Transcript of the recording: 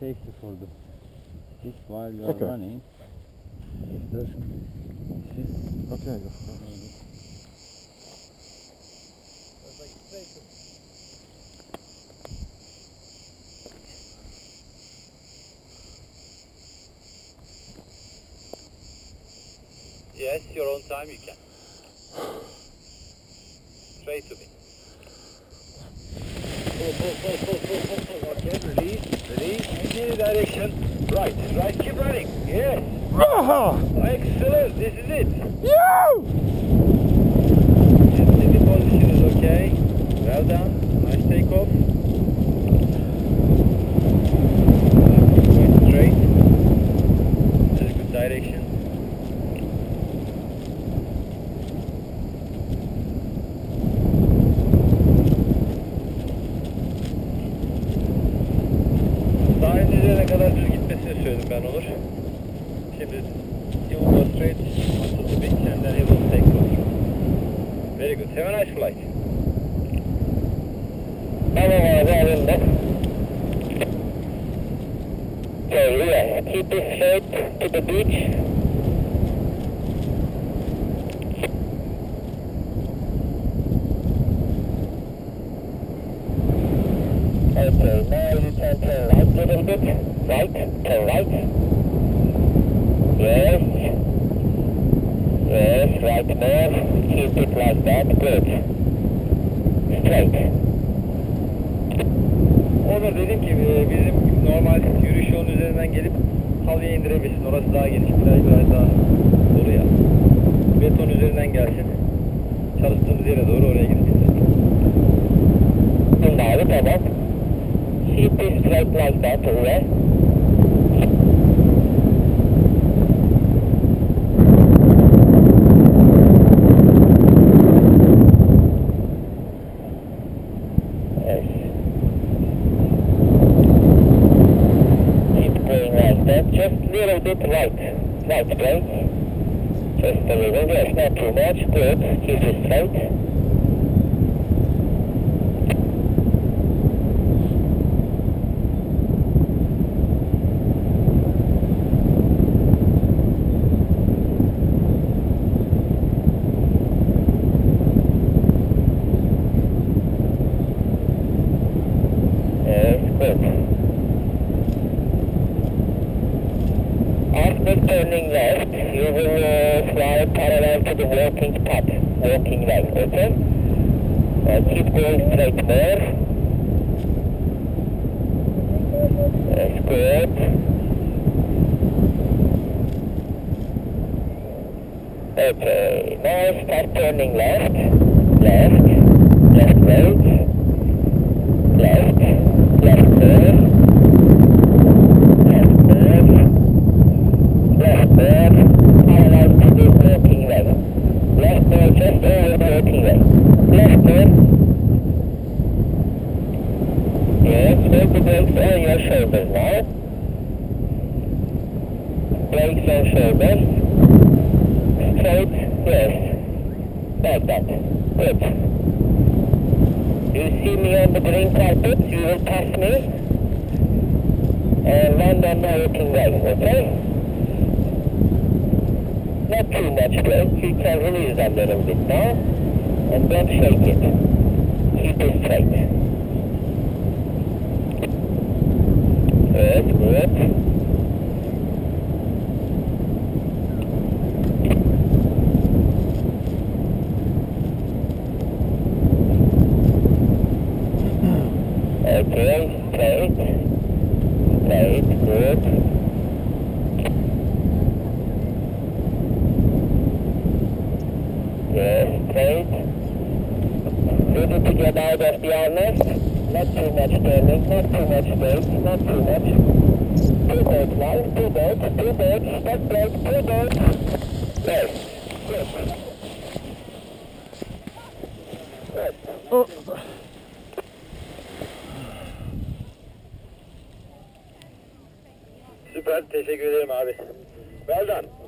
safety for the stick while you are Okay. running. Just this Okay. maybe. Yes, your own time you can. Straight to me. Pull, pull, pull, pull, pull, pull, pull. Okay, release, In any direction. Right, right. Keep running. Yes. Excellent. This is it. Sitting position is okay. Well done. Nice takeoff. Kadar düz gitmesini söyledim ben Onur. Şimdi you will go straight onto the beach and then you will take off. Very good. Have a nice flight. Tamam abi alındı. So yeah, keep it straight to the beach. Bit. Right, turn right. Yes. Yes, right more. Keep it like that. Good. Straight. Onur dedim ki e, bizim normal yürüyüş yolunun üzerinden gelip halıya indirebilirsin. Orası daha geniş. Biraz biraz daha dolu ya. Beton üzerinden gelsin. Çalıştığımız yere doğru oraya gideceğiz. Şimdi abi tamam. Keep it straight like that, oh, alright? Yes. Keep going like that, just a little bit right. Right, right? Just a little, yes, not too much, good. Keep it straight. Yes, good. After turning left, you will uh, fly parallel to the walking path, walking way, okay? Uh, keep going straight there. That's good. Okay, now start turning left, left, left right, left, left there, left there, left there, parallel to the walking way. Left there, just over the walking way. Left there. Yes, hold the brakes on your shoulders now. Brakes on shoulders. Straight, yes. Like that. Good. You see me on the green carpet, you will pass me and land on the walking way, okay? Not too much brake, you can release a little bit now and don't shake it. Keep it straight. Okay, straight. Straight, good. Yes, straight. Ready to get out of the harness. Not too much turning, not too much brake, not too much. Two birds now, two birds, two birds, stop brake, two birds. Yes, good. Good. Süper, teşekkür ederim abi. Well done.